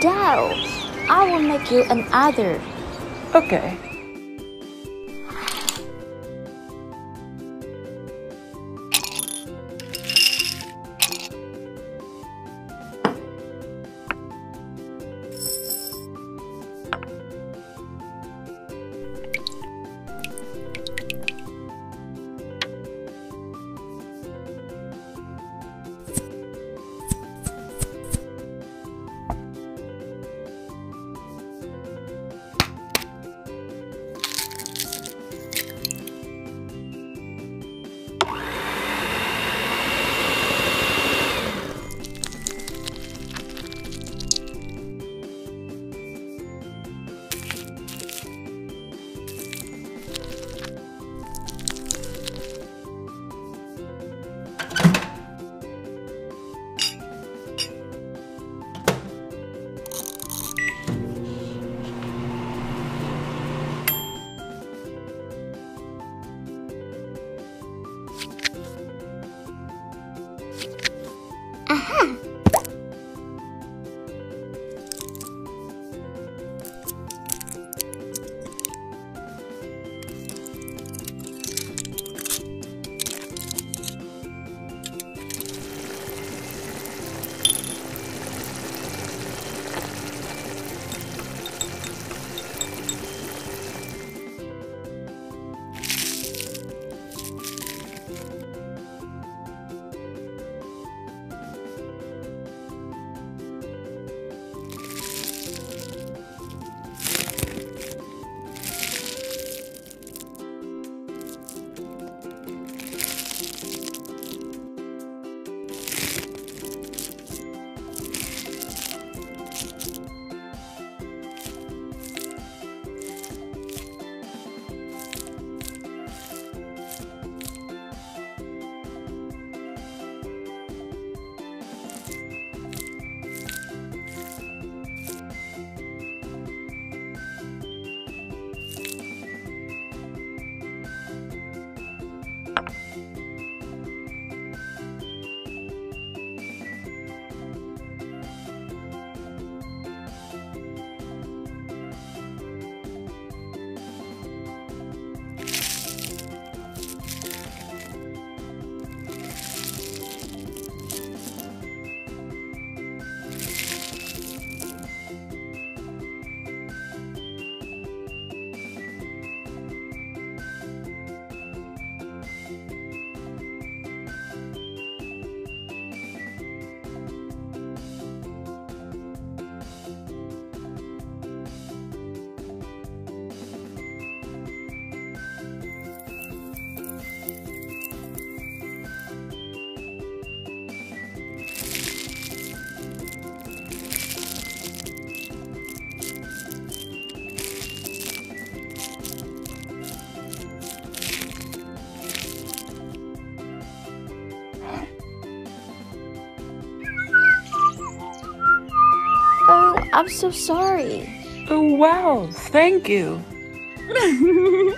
doubt. I will make you another. Okay. I'm so sorry. Oh, wow. Thank you.